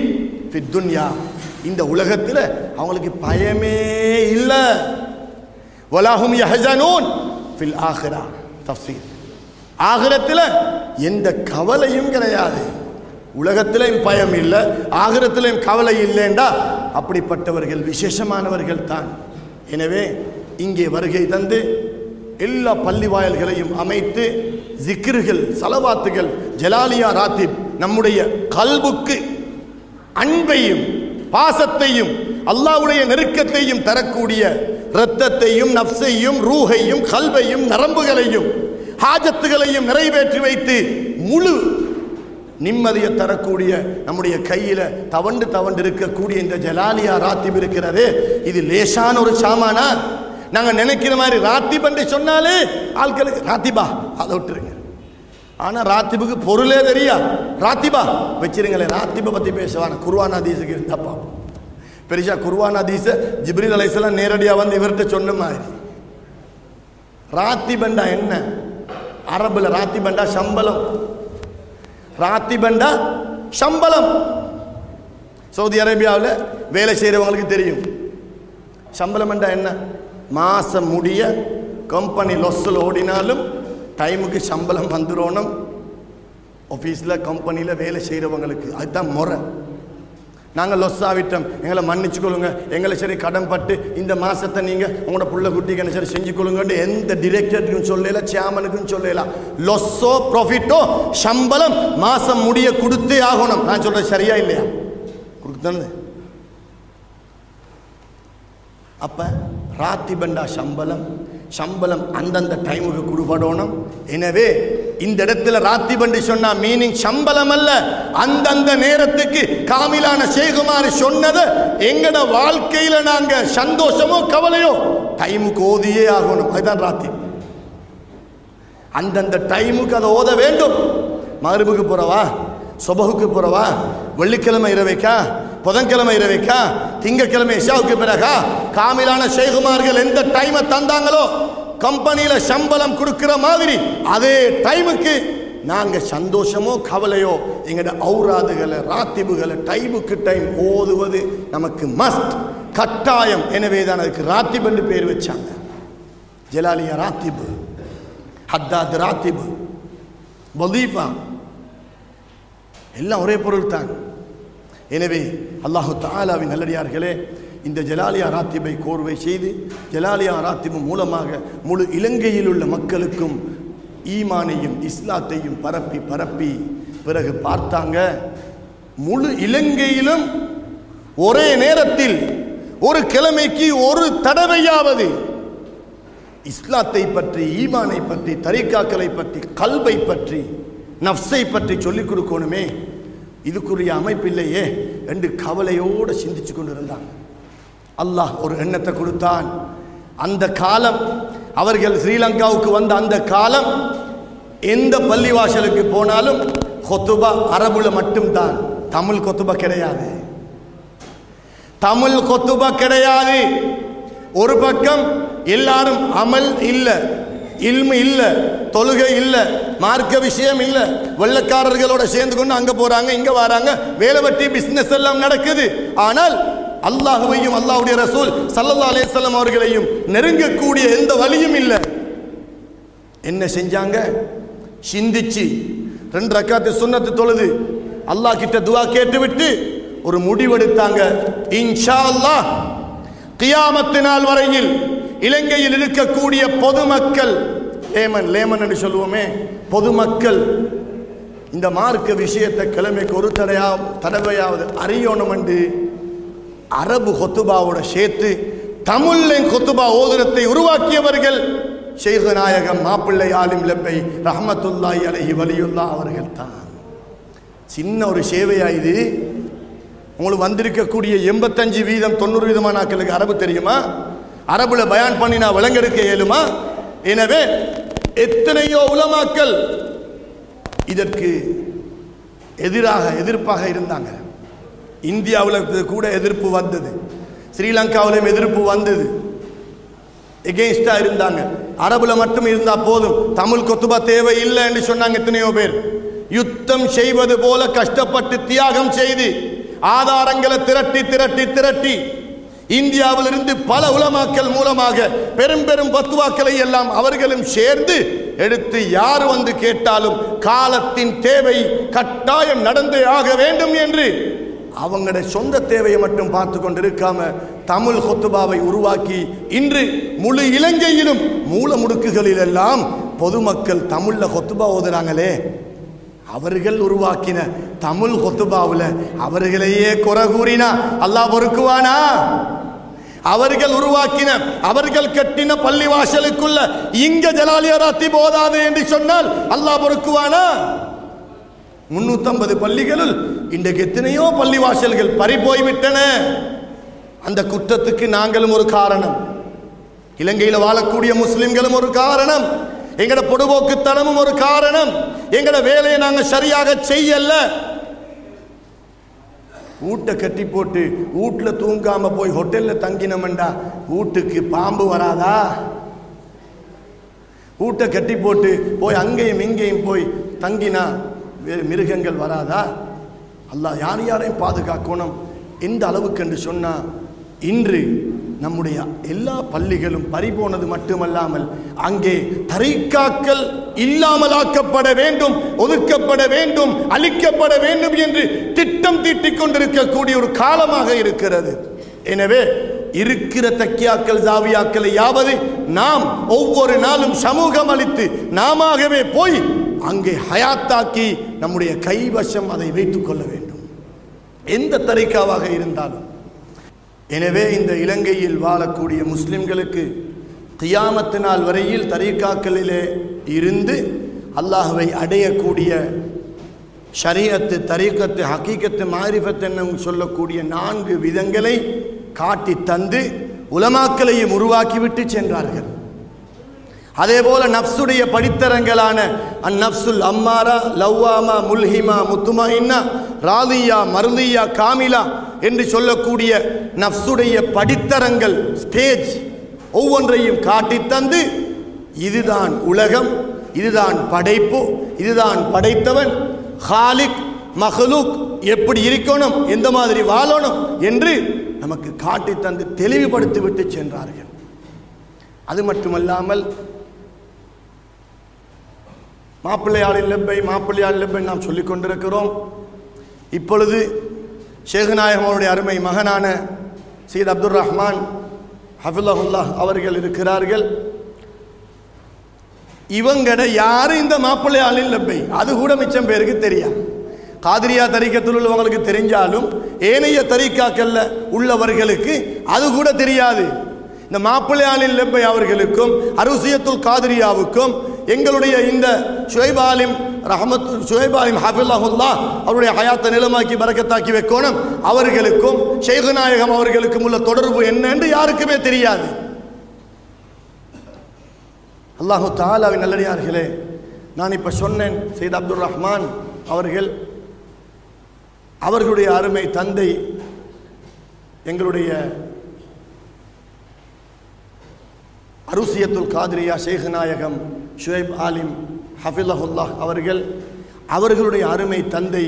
ஃபித்துன்யா இந்த உலகத்தில் அவங்களுக்கு பயமே இல்லை. வலாஹும் யஹ்சனூன் ஃபில் ஆஹிரா. தஃசீர் ஆகிரத்தில் எந்த கவலையும் கிடையாது. உலகத்திலையும் பயம் இல்லை. ஆகிரத்திலையும் கவலை இல்லைண்டா. அப்படிப்பட்டவர்கள் விசேஷமானவர்கள் தான். எனவே இங்கே வருகை தந்து எல்லா பள்ளி வாயல்களையும் அமைத்து ஜிக்ருகள் சலவாத்துகள் ஜலாலியா ராத்திப் நம்முடைய கல்புக்கு அன்பையும் பாசத்தையும் அல்லாவுடைய நெருக்கத்தையும் தரக்கூடிய இரத்தத்தையும் நப்சையும் ரூஹையும் கல்வையும் நரம்புகளையும் ஹாஜத்துகளையும் நிறைவேற்றி வைத்து முழு நிம்மதியை தரக்கூடிய நம்முடைய கையில தவண்டு தவண்டு இருக்கக்கூடிய இந்த ஜலாலியா ராத்திப் இருக்கிறதே இது லேசான ஒரு சாமானா? நாங்கள் நினைக்கிற மாதிரி ராத்திப் என்று சொன்னாலே ஆட்களுக்கு ராத்திபா அதை விட்டுருங்க. ஆனா ராத்திபுக்கு பொருளே தெரியா? ராத்திபா வச்சிருங்களேன் ராத்திபை பத்தி பேசுவான் குர்வானா தீசுக்கு இருந்தா பார்ப்போம் பெரிசா குர்வான் தீச ஜிப்ரில் அலைசலாம் நேரடியா வந்து இவர்கிட்ட சொன்ன மாதிரி. ராத்திபண்டா என்ன? அரபுல ராத்திபண்டா சம்பளம். ராத்திபண்டா சம்பளம். சவுதி அரேபியாவில் வேலை செய்கிறவங்களுக்கு தெரியும். சம்பளம் என்ன? மாசம் முடிய கம்பெனி லொஸ்ஸில் ஓடினாலும் டைமுக்கு சம்பளம் வந்துடணும் ஆஃபீஸில் கம்பெனியில் வேலை செய்கிறவங்களுக்கு அதுதான் முறை. நாங்கள் லொஸ் ஆகிட்டோம். எங்களை மன்னிச்சுக்கொள்ளுங்க. எங்களை சரி கடன் பட்டு இந்த மாதத்தை நீங்கள் உங்களோட புள்ள குட்டிக்கு என்ன சரி செஞ்சு கொள்ளுங்கன்னு எந்த டிரெக்டருக்கும் சொல்லல சேமனுக்கும் சொல்லலாம் லொஸ்ஸோ ப்ராஃபிட்டோ சம்பளம் மாதம் முடிய கொடுத்தே ஆகணும். நான் சொல்கிறேன் சரியா இல்லையா? கொடுத்தானே ராத்தி ராத்திபண்டா சம்பளம் சம்பளம் அந்தந்த டைமுக்கு கொடுபடணும். எனவே இந்த இடத்துல ராத்தி பண்டி சொன்னா மீனிங் சம்பளம் அல்ல. அந்தந்த நேரத்துக்கு காமிலான சேகுமார் சொன்னதை எங்கட வாழ்க்கையில நாங்க சந்தோஷமோ கவலையோ டைமுக்கு ஓதியே ஆகணும். அதுதான் ராத்தி அந்தந்த டைமுக்கு அதை ஓத வேண்டும். மகரிபுக்கு போறவா? சொபகுக்கு போறவா? வெள்ளிக்கிழமை இரவைக்கா? புதன்கிழமை இரவிக்கா? திங்கக்கிழமை ஷாவுக்கு பிறகா? காமிலான ஷேகுமார்கள் எந்த டைமை தந்தாங்களோ கம்பெனியில் சம்பளம் கொடுக்கிற மாதிரி அதே டைமுக்கு நாங்கள் சந்தோஷமோ கவலையோ எங்களோட ஔராதுகளை ராத்திபுகளை டைமுக்கு டைம் ஓதுவது நமக்கு மஸ்ட் கட்டாயம். எனவே தான் அதுக்கு ராத்திப் என்று பேர் வச்சாங்க. ஜலாலியா ராத்திபு ஹத்தாத் ராத்திபு வதீஃபா எல்லாம் ஒரே பொருள் தான் எனவே அல்லாஹு தாலாவின் நல்லடியார்களே இந்த ஜலாலியா ராத்திபை கோர்வை செய்து ஜலாலியா ராத்திபு மூலமாக முழு இலங்கையில் உள்ள மக்களுக்கும் ஈமானையும் இஸ்லாத்தையும் பரப்பி பரப்பி பிறகு பார்த்தாங்க. முழு இலங்கையிலும் ஒரே நேரத்தில் ஒரு கிழமைக்கு ஒரு தடவையாவது இஸ்லாத்தை பற்றி ஈமானை பற்றி தரிக்காக்களை பற்றி கல்வை பற்றி நஃப்ஸை பற்றி சொல்லிக் கொடுக்கணுமே. இதுக்குரிய அமைப்பில்லையே என்று கவலையோடு சிந்திச்சு கொண்டு இருந்தாங்க அல்லாஹ் ஒரு எண்ணத்தை கொடுத்தான். அந்த காலம் அவர்கள் ஸ்ரீலங்காவுக்கு வந்த அந்த காலம் எந்த பள்ளிவாசலுக்கு போனாலும் கொத்துபா அரபுல மட்டும்தான். தமிழ் கொத்துபா கிடையாது. தமிழ் கொத்துபா கிடையாது. ஒரு பக்கம் எல்லாரும் அமல் இல்லை. இல்மு இல்லை தொழுகை இல்லை மார்க்க விஷயம் இல்லை. வெள்ளக்காரர்களோட சேர்ந்து கொண்டு அங்கே போகிறாங்க இங்கே வராங்க. வேலை வெட்டி பிஸ்னஸ் எல்லாம் நடக்குது. ஆனால் அல்லாஹுவையும் அல்லாஹ்வுடைய ரசூல் சல்லல்லா அலைஹிஸ்ஸலாம் அவர்களையும் நெருங்கக்கூடிய எந்த வழியும் இல்லை. என்ன செஞ்சாங்க? சிந்திச்சு. ரெண்டு ரக்காத்து சுண்ணத்து தொழுது. அல்லாஹ் கிட்ட துவா கேட்டுவிட்டு ஒரு முடிவெடுத்தாங்க. இன்ஷா அல்லாஹ் கியாமத்து நாள் வரையில் இலங்கையில் இருக்கக்கூடிய பொதுமக்கள் லேமன் லேமன் என்று சொல்லுவோமே பொதுமக்கள் இந்த மார்க்க விஷயத்தை கிழமைக்கு ஒரு தடையா தடவையாவது அறியணும் என்று அரபு கொத்துபாவோட சேர்த்து தமிழ்ல கொத்துபா ஓதுரத்தை உருவாக்கியவர்கள் ஷேகு நாயகம் மாப்பிள்ளை ஆலிம் லெப்பை ரஹமத்துல்லாய் அலஹி வலியுல்லா அவர்கள் தான் சின்ன ஒரு சேவையா இது? உங்களுக்கு வந்திருக்கக்கூடிய எண்பத்தஞ்சு வீதம் தொண்ணூறு வீதமான நாட்களுக்கு அரபு தெரியுமா? அரபுல பயான் பண்ணி நான் விளங்கெடுக்க இயலுமா? எனவே எத்தனையோ உலமாக்கள் இதற்கு எதிராக எதிர்ப்பாக இருந்தாங்க. இந்தியாவில் கூட எதிர்ப்பு வந்தது. ஸ்ரீலங்காவிலும் எதிர்ப்பு வந்தது. எகெயின்ஸ்டாக இருந்தாங்க. அரபுல மட்டும் இருந்தால் போதும். தமிழ் கொத்துபா தேவை இல்லை என்று சொன்னாங்க எத்தனையோ பேர். யுத்தம் செய்வது போல கஷ்டப்பட்டு தியாகம் செய்து ஆதாரங்களை திரட்டி திரட்டி திரட்டி இந்தியாவிலிருந்து பல உலமாக்கள் மூலமாக பெரும் பெரும் பத்துவாக்களை எல்லாம் அவர்களும் சேர்ந்து எடுத்து யார் வந்து கேட்டாலும் காலத்தின் தேவை கட்டாயம் நடந்தே ஆக வேண்டும் என்று அவங்களோட சொந்த தேவையை மட்டும் பார்த்து கொண்டிருக்காம தமிழ் கொத்துபாவை உருவாக்கி இன்று முழு இலங்கையிலும் மூல முடுக்குகளில் எல்லாம் பொதுமக்கள் தமிழில் கொத்துபா ஓதுறாங்களே. அவர்கள் உருவாக்கின தமிழ் கொத்துபாவில் அவர்களையே குறை கூறினா அல்லாஹ் பொறுக்குவானா? அவர்கள் உருவாக்கின அவர்கள் கட்டின பள்ளிவாசலுக்குள்ள இங்க ஜலாலியராத்தி போதாது என்று சொன்னால் அல்லாஹ் பொறுக்குவானா? முன்னூத்தம்பது பள்ளிகளில் இன்றைக்கு எத்தனையோ பள்ளிவாசல்கள் பறி போய்விட்டன அந்த குற்றத்துக்கு நாங்களும் ஒரு காரணம். இலங்கையில் வாழக்கூடிய முஸ்லிம்களும் ஒரு காரணம். எங்கட பொடுபோக்குத்தனமும் ஒரு காரணம். எங்கட வேலையை நாங்கள் சரியாக செய்யல. வீட்டை கட்டி போட்டு வீட்டில் தூங்காமல் போய் ஹோட்டலில் தங்கினோம்டா. வீட்டுக்கு பாம்பு வராதா? வீட்டை கட்டி போட்டு போய் அங்கேயும் இங்கேயும் போய் தங்கினா வே- மிருகங்கள் வராதா? அல்லாஹ் யார் யாரையும் பாதுகாக்கணும்? எந்த அளவுக்கு என்று சொன்னால் இன்று நம்முடைய எல்லா பள்ளிகளும் பறிபோனது மட்டுமல்லாமல் அங்கே தரைக்காக்கள் இல்லாமலாக்கப்பட வேண்டும் ஒதுக்கப்பட வேண்டும் அழிக்கப்பட வேண்டும் என்று திட்டம் தீட்டிக் கொண்டிருக்கக்கூடிய ஒரு காலமாக இருக்கிறது. எனவே இருக்கிற தக்கியாக்கள் ஜாவியாக்களை யாவது நாம் ஒவ்வொரு நாளும் சமூகம் அளித்து நாமவே போய் அங்கே ஹயாத்தாக்கி நம்முடைய கைவசம் அதை வைத்துக் கொள்ள வேண்டும். எந்த தரிக்காவாக இருந்தாலும் எனவே இந்த இலங்கையில் வாழக்கூடிய முஸ்லிம்களுக்கு கியாமத்து நாள் வரையில் தரீக்காக்களிலே இருந்து அல்லாஹுவை அடையக்கூடிய ஷரியத்து தரீக்கத்து ஹக்கீக்கத்து மாரிஃபத் என்னும் சொல்லக்கூடிய நான்கு விதங்களை காட்டி தந்து உலமாக்களையும் உருவாக்கிவிட்டு சென்றார்கள். அதே போல நப்சுடைய படித்தரங்களான அந்நப்சுல் அம்மாரா லவ்வாமா முல்ஹிமா முத்துமா இன்னா ராதியா மருதியா காமிலா என்று சொல்லக்கூடிய நப்சுடைய படித்தரங்கள் ஸ்டேஜ் ஒவ்வொன்றையும் காட்டித் தந்து இதுதான் உலகம் இதுதான் படைப்பு இதுதான் படைத்தவன் ஹாலிக் மஹலூக் எப்படி இருக்கணும் எந்த மாதிரி வாழணும் என்று நமக்கு காட்டித் தந்து தெளிவுபடுத்தி விட்டு சென்றார்கள். அது மட்டுமல்லாமல் மாப்பிள்ளையாளின் இல்லப்பை மாப்பிள்ளையாள் இல்லப்பை நாம் சொல்லிக் கொண்டிருக்கிறோம். இப்பொழுது ஷேகுநாயகம் அவருடைய அருமை மகனான சீத் அப்துல் ரஹ்மான் ஹஃபுல்லஹுல்லாஹ் அவர்கள் இருக்கிறார்கள். இவங்கட யாரு இந்த மாப்பிள்ளையாளின் லெப்பை? அது கூட மிச்சம் பேருக்கு தெரியாது. காதிரியா தரிக்கத்தில் உள்ளவங்களுக்கு தெரிஞ்சாலும் ஏனைய தரிக்காக்கல்ல உள்ளவர்களுக்கு அது கூட தெரியாது. இந்த மாப்பிள்ளையாளின் லெப்பை அவர்களுக்கும் அருசியத்துல் காதிரியாவுக்கும் எங்களுடைய இந்த ஷுவைப் ஆலிம் ரஹமத் ஷுவைப் ஆலிம் ஹஃபில்லாஹுல்லா அவருடைய ஹயாத்தை நிலமாக்கி பறக்கத்தாக்கி வைக்கணும். அவர்களுக்கும் ஷேகுநாயகம் அவர்களுக்கும் உள்ள தொடர்பு என்ன என்று யாருக்குமே தெரியாது. அல்லாஹு தாலாவின் நல்லடியார்களே நான் இப்போ சொன்னேன் சையத் அப்துல் ரஹ்மான் அவர்கள் அவர்களுடைய அருமை தந்தை எங்களுடைய அருசியத்துல் காதிரியா ஷேகுநாயகம் ஷுவைப் ஆலிம் ஹஃபிலஹுல்லாஹ் அவர்கள் அவர்களுடைய அருமை தந்தை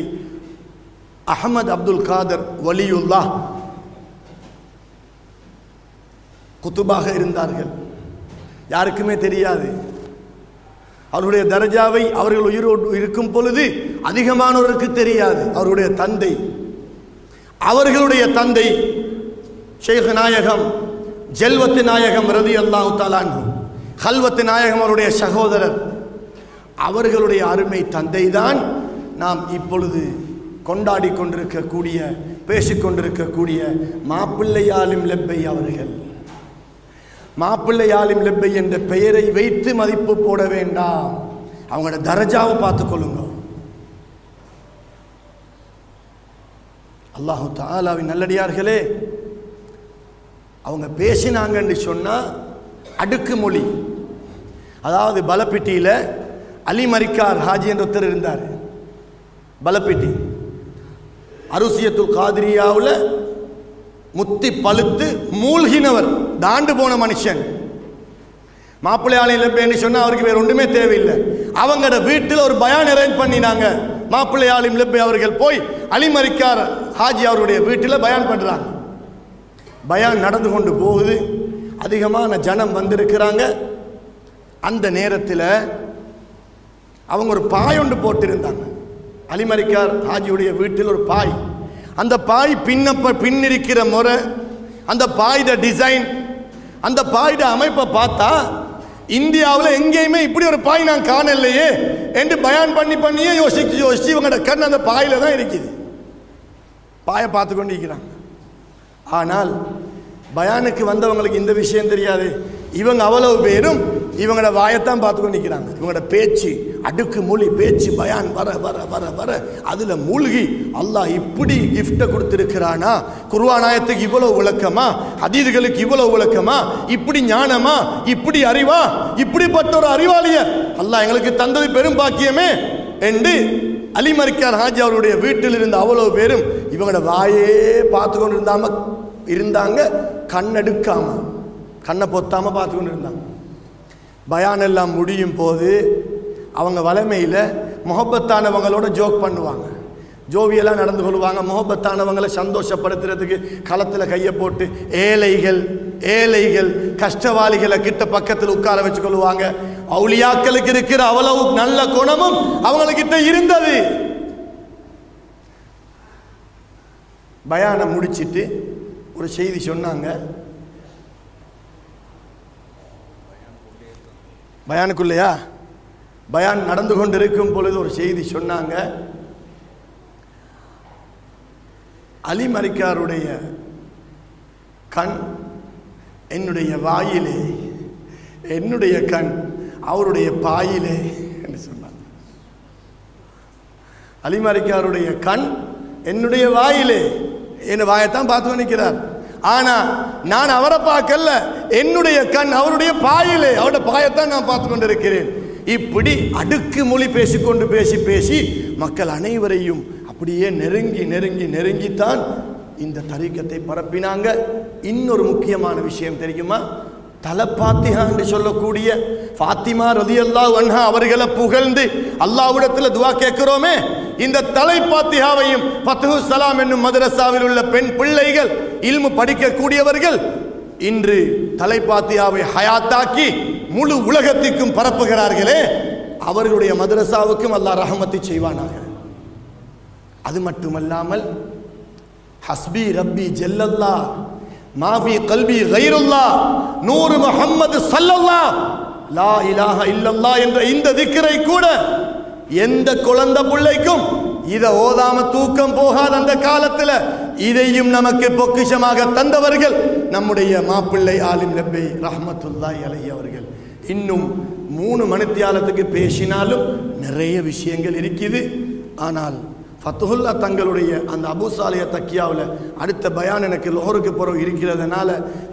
அகமது அப்துல் காதர் வலியுல்லாஹ் குத்துபாக இருந்தார்கள். யாருக்குமே தெரியாது. அவருடைய தரஜாவை அவர்கள் உயிரோடு இருக்கும் பொழுது அதிகமானவருக்கு தெரியாது. அவருடைய தந்தை அவர்களுடைய தந்தை ஷேக் நாயகம் ஜெல்வத்து நாயகம் ரதி அல்லாஹு தாலான் ஹல்வத்து நாயகம் அவருடைய சகோதரர். அவர்களுடைய அருமை தந்தை தான் நாம் இப்பொழுது கொண்டாடி கொண்டிருக்கக்கூடிய பேசிக்கொண்டிருக்கக்கூடிய மாப்பிள்ளையாலும் லெப்பை அவர்கள். மாப்பிள்ளையாலும் லெப்பை என்ற பெயரை வைத்து மதிப்பு போட வேண்டாம். அவங்களோட தரஜாவை பார்த்துக்கொள்ளுங்க அல்லாஹு தாலாவின் நல்லடியார்களே அவங்க பேசினாங்கன்னு சொன்னால் அடுக்குமொழி அதாவது பலப்பிட்டியில் அலி மரிக்கார் ஹாஜி என்ற ஒருத்தர் இருந்தார். பலப்பிட்டி. அருசியத்துல் காதிரியாவில் முத்தி பழுத்து மூழ்கினவர். தாண்டு போன மனுஷன். மாப்பிள்ளையாளையில் இல்லைன்னு சொன்னால் அவருக்கு வேறு ஒன்றுமே தேவையில்லை. அவங்களோட வீட்டில் ஒரு பயான் அரேஞ்ச் பண்ணினாங்க. மாப்பிள்ளையாளிம் லெப்பை அவர்கள் போய் அலிமரிக்கார் ஹாஜி அவருடைய வீட்டில் பயான் பண்ணுறாங்க பயான் நடந்து கொண்டு போகுது. அதிகமான ஜனம் வந்திருக்கிறாங்க. அந்த நேரத்தில் அவங்க ஒரு பாய் ஒன்று போட்டிருந்தாங்க. அலிமரிக்கார் ஹாஜியுடைய வீட்டில் ஒரு பாய். அந்த பாய் பின்னப்ப பின்னிருக்கிற முறை அந்த பாய்ட டிசைன் அந்த பாய்ட அமைப்பை பார்த்தா இந்தியாவில் எங்கேயுமே இப்படி ஒரு பாய் நான் காணலையே என்று பயான் பண்ணி பண்ணியே யோசிச்சு யோசிச்சு இவங்களோட கண் அந்த பாயில் தான் இருக்குது. பாயை பார்த்து கொண்டு இருக்கிறாங்க ஆனால் பயானுக்கு வந்தவங்களுக்கு இந்த விஷயம் தெரியாது. இவங்க அவ்வளவு பேரும் இவங்களோட வாயத்தான் பார்த்து நிற்கிறாங்க இவங்களோட பேச்சு அடுக்கு மொழி பேச்சு பயான் வர வர வர வர அதில் மூழ்கி அல்லாஹ் இப்படி கிஃப்டை கொடுத்துருக்கிறானா? குருவானாயத்துக்கு இவ்வளோ விளக்கமா? அதீதுகளுக்கு இவ்வளோ விளக்கமா? இப்படி ஞானமா? இப்படி அறிவா? இப்படிப்பட்ட ஒரு அறிவாளிய அல்லாஹ் எங்களுக்கு தந்தது பெரும் பாக்கியமே என்று அலிமரிக்கார் ஹாஜி அவருடைய வீட்டில் இருந்த அவ்வளோ பேரும் இவங்களோட வாயே பார்த்து கொண்டு இருந்தாம இருந்தாங்க. கண்ணெடுக்காம கண்ணை பொத்தாமல் பார்த்து கொண்டு இருந்தாங்க பயான் எல்லாம் முடியும் போது அவங்க வலைமையில் முகப்பத்தானவங்களோட ஜோக் பண்ணுவாங்க. ஜோவியெல்லாம் நடந்து கொள்வாங்க. முகப்பத்தானவங்களை சந்தோஷப்படுத்துறதுக்கு களத்தில் கையை போட்டு ஏழைகள் ஏழைகள் கஷ்டவாளிகளை கிட்ட பக்கத்தில் உட்கார வச்சு கொள்வாங்க அவுளியாக்களுக்கு இருக்கிற அவ்வளவு நல்ல குணமும் அவங்கக்கிட்ட இருந்தது. பயானை முடிச்சிட்டு ஒரு செய்தி சொன்னாங்க. பயானுக்குள்ளையா? பயான் நடந்து கொண்டிருக்கும் பொழுது ஒரு செய்தி சொன்னாங்க. அலிமரிக்காருடைய கண் என்னுடைய வாயிலே என்னுடைய கண் அவருடைய பாயிலே என்று சொன்னாங்க. அலிமரிக்காருடைய கண் என்னுடைய வாயிலே என் வாயைத்தான் பார்த்து நிற்கிறார் ஆனா நான் அவரை பார்க்கல. என்னுடைய கண் அவருடைய பாயிலே அவருடைய பாயத்தான் நான் பார்த்து கொண்டிருக்கிறேன். இப்படி அடுக்கு மொழி பேசிக்கொண்டு பேசி பேசி மக்கள் அனைவரையும் அப்படியே நெருங்கி நெருங்கி நெருங்கித்தான் இந்த தரிக்கத்தை பரப்பினாங்க. இன்னொரு முக்கியமான விஷயம் தெரியுமா? தலப்பாத்திகா என்று சொல்லக்கூடிய ஃபாத்திமா ரதியல்லா வன்ஹா அவர்களை புகழ்ந்து அல்லாவிடத்தில் துவா கேட்கிறோமே. இந்த தலைப்பாத்தியாவையும் பத்துஹு சலாம் என்னும் மதரசாவில் உள்ள பெண் பிள்ளைகள் இல்மு படிக்கக்கூடியவர்கள் இன்று தலைப்பாத்தியாவை ஹயாத்தாக்கி முழு உலகத்திற்கும் பரப்புகிறார்களே அவர்களுடைய மதரசாவுக்கும் அல்லாஹ் ரஹமத்தை செய்வானாக. அது மட்டுமல்லாமல் ஹஸ்பி ரப்பி ஜெல்லல்லா மாஃபி கல்வி கைருல்லா நூறு முகம்மது சல்லல்லா லா இலாஹ இல்லல்லா என்ற இந்த திக்கரை கூட எந்த குழந்தை பிள்ளைக்கும் இதை ஓதாம தூக்கம் போகாத அந்த காலத்தில் இதையும் நமக்கு பொக்கிஷமாக தந்தவர்கள் நம்முடைய மாப்பிள்ளை ஆலிம் நபி ரஹமத்துல்லாய் அலை அவர்கள். இன்னும் மூணு மணித்தியாலத்துக்கு பேசினாலும் நிறைய விஷயங்கள் இருக்குது. ஆனால் ஃபத்துஹுல்லா தங்களுடைய அந்த அபுசாலிய தக்கியாவில் அடுத்த பயான் எனக்கு லோகருக்கு பிறகு இருக்கிறதுனால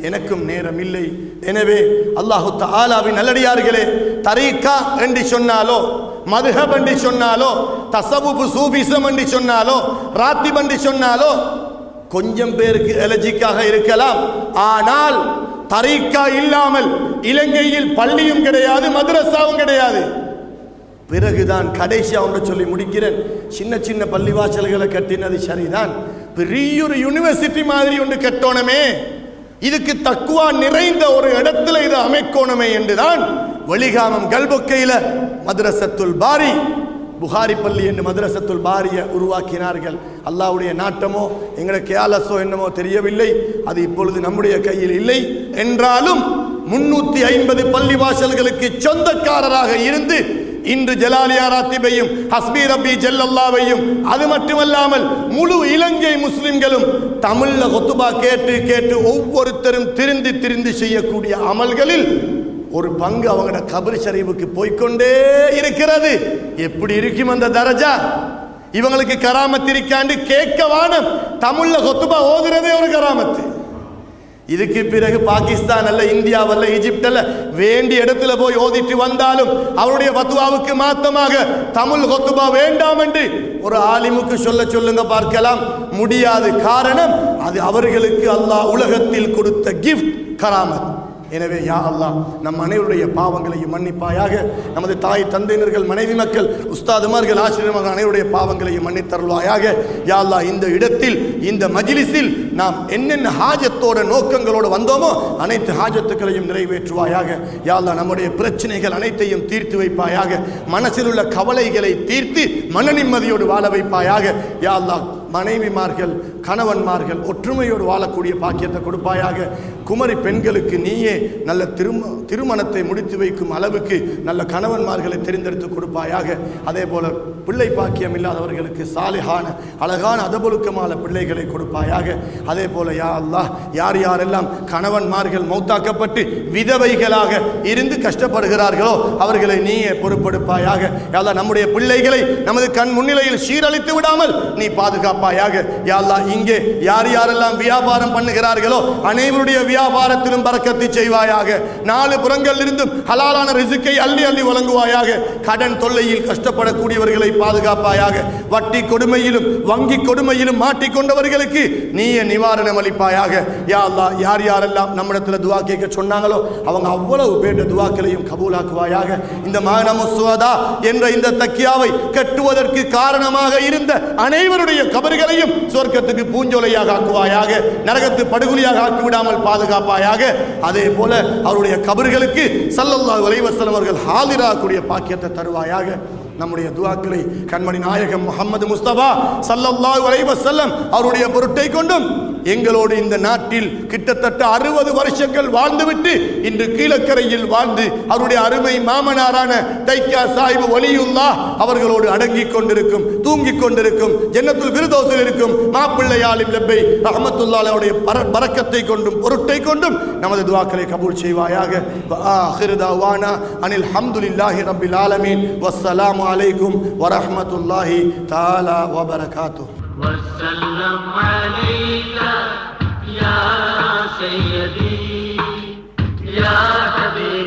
எனக்கும் நேரம் இல்லை. எனவே அல்லாஹு தாலாவின் நல்லடியார்களே தரீக்கா என்று சொன்னாலோ மதுக என்று சொன்னாலோ தசவுப்பு சூபிசம் என்று சொன்னாலோ ராத்தி பண்டி சொன்னாலோ கொஞ்சம் பேருக்கு எலர்ஜிக்காக இருக்கலாம். ஆனால் தரீக்கா இல்லாமல் இலங்கையில் பள்ளியும் கிடையாது மதரசாவும் கிடையாது. பிறகுதான் கடைசியாக ஒன்று சொல்லி முடிக்கிறேன். சின்ன சின்ன பள்ளிவாசல்களை கட்டினது சரிதான். பெரிய ஒரு யூனிவர்சிட்டி மாதிரி ஒன்று கட்டணுமே. இதுக்கு தக்குவா நிறைந்த ஒரு இடத்துல இதை அமைக்கணுமே என்றுதான் வெளிகாமம் கல்பொக்கையில் மதுரசத்துல் பாரி. புகாரி பள்ளி என்று மதரசத்துல் பாரியை உருவாக்கினார்கள். அல்லாவுடைய நாட்டமோ எங்களை கேலஸோ என்னமோ தெரியவில்லை. அது இப்பொழுது நம்முடைய கையில் இல்லை. என்றாலும் முன்னூத்தி ஐம்பது பள்ளி வாசல்களுக்கு சொந்தக்காரராக இருந்து இன்று ஜலாலியா ராத்திபையும் ஹஸ்பி ரபி ஜல்லல்லாவையும் அது மட்டுமல்லாமல் முழு இலங்கை முஸ்லிம்களும் தமிழ்ல கொத்துபா கேட்டு கேட்டு ஒவ்வொருத்தரும் திருந்தி திருந்தி செய்யக்கூடிய அமல்களில் ஒரு பங்கு அவங்களோட கபரி சரிவுக்கு போய்க்கொண்டே இருக்கிறது. எப்படி இருக்கும் அந்த தரஜா? இவங்களுக்கு கராமத்து இருக்காண்டு கேட்க வானம். தமிழ்ல கொத்துபா ஓதுறதே ஒரு கராமத்து. இதுக்கு பிறகு பாகிஸ்தான் அல்ல இந்தியாவல்ல வேண்டிய இடத்துல போய் ஓதிட்டு வந்தாலும் அவருடைய பத்துவாவுக்கு மாத்தமாக தமிழ் கொத்துபா வேண்டாம் என்று ஒரு ஆலிமுக்கு சொல்ல சொல்லுங்க பார்க்கலாம். முடியாது காரணம் அது அவர்களுக்கு அல்லாஹ் உலகத்தில் கொடுத்த கிஃப்ட் கராமத். எனவே யா அல்லா நம் அனைவருடைய பாவங்களையும் மன்னிப்பாயாக. நமது தாய் தந்தையினர்கள் மனைவி மக்கள் உஸ்தாதுமார்கள் ஆசிரியர்கள் அனைவருடைய பாவங்களையும் மன்னித்தருள்வாயாக. யா அல்லா இந்த இடத்தில் இந்த மஜிலிஸில் நாம் என்னென்ன ஹாஜத்தோட நோக்கங்களோடு வந்தோமோ அனைத்து ஹாஜத்துக்களையும் நிறைவேற்றுவாயாக. யா அல்லா நம்முடைய பிரச்சனைகள் அனைத்தையும் தீர்த்து வைப்பாயாக. மனசில் உள்ள கவலைகளை தீர்த்து மன நிம்மதியோடு வாழ வைப்பாயாக. யா அல்லா மனைவிமார்கள் கணவன்மார்கள் ஒற்றுமையோடு வாழக்கூடிய பாக்கியத்தை கொடுப்பாயாக. குமரி பெண்களுக்கு நீயே நல்ல திரும திருமணத்தை முடித்து வைக்கும் அளவுக்கு நல்ல கணவன்மார்களை தெரிந்தெடுத்து கொடுப்பாயாக. அதே போல பிள்ளை பாக்கியம் இல்லாதவர்களுக்கு சாலிகான அழகான அதபொழுக்கமான பிள்ளைகளை கொடுப்பாயாக. அதே போல யா அல்லாஹ் யார் யாரெல்லாம் கணவன்மார்கள் மௌத்தாக்கப்பட்டு விதவைகளாக இருந்து கஷ்டப்படுகிறார்களோ அவர்களை நீயே பொறுப்படுப்பாயாக. யா நம்முடைய பிள்ளைகளை நமது கண் முன்னிலையில் சீரழித்து விடாமல் நீ பாதுகாப்பாயாக. யா இங்கே யார் யாரெல்லாம் வியாபாரம் பண்ணுகிறார்களோ அனைவருடைய வியாபாரத்திலும் பறக்கத்தை செய்வாயாக. நாலு புறங்களில் இருந்தும் ஹலாலான ரிசுக்கை அள்ளி அள்ளி வழங்குவாயாக. கடன் தொல்லையில் கஷ்டப்படக்கூடியவர்களை பாதுகாப்பாயாக. வட்டி கொடுமையிலும் வங்கி கொடுமையிலும் மாட்டிக்கொண்டவர்களுக்கு நீயே நிவாரணம் அளிப்பாயாக. யா அல்லாஹ் யார் யாரெல்லாம் நம்மிடத்தில் துவா கேட்க சொன்னாங்களோ அவங்க அவ்வளவு பேட்ட துவாக்களையும் கபூலாக்குவாயாக. இந்த மகனமுசுவதா என்ற இந்த தக்கியாவை கட்டுவதற்கு காரணமாக இருந்த அனைவருடைய கபர்களையும் சொர்க்கத்துக்கு பூஞ்சோலையாக ஆக்குவாயாக நரகத்து படுகொலியாக ஆக்கிவிடாமல் பாதுகாப்பாயாக. அதே போல அவருடைய கபர்களுக்கு சல்லல்லா அலைஹி அவர்கள் ஹாலிராகக்கூடிய பாக்கியத்தை தருவாயாக. நம்முடைய துவாக்களை கண்மணி நாயகம் முகமது முஸ்தபா சல்லல்லா அலைஹி அவருடைய பொருட்டை கொண்டும் எங்களோடு இந்த நாட்டில் கிட்டத்தட்ட அறுபது வருஷங்கள் வாழ்ந்துவிட்டு இன்று கீழக்கரையில் வாழ்ந்து அவருடைய அருமை மாமனாரான தைக்கா சாஹிப் ஒலியுல்லா அவர்களோடு அடங்கிக் கொண்டிருக்கும் தூங்கிக் கொண்டிருக்கும் ஜன்னத்துல் விருதோசில் இருக்கும் மாப்பிள்ளையாலிம் லெப்பை அகமத்துல்லாவுடைய பறக்கத்தை கொண்டும் பொருட்டை கொண்டும் நமது துவாக்களை கபூல் செய்வாயாக. அனில் ஹம்துலில்லாஹி ரபில் ஆலமீன். வசலாம் அலைக்கும் வரஹ்மத்துல்லாஹி தாலா வபரகாத்து وسلم عليك يا سيدي يا حبيبي.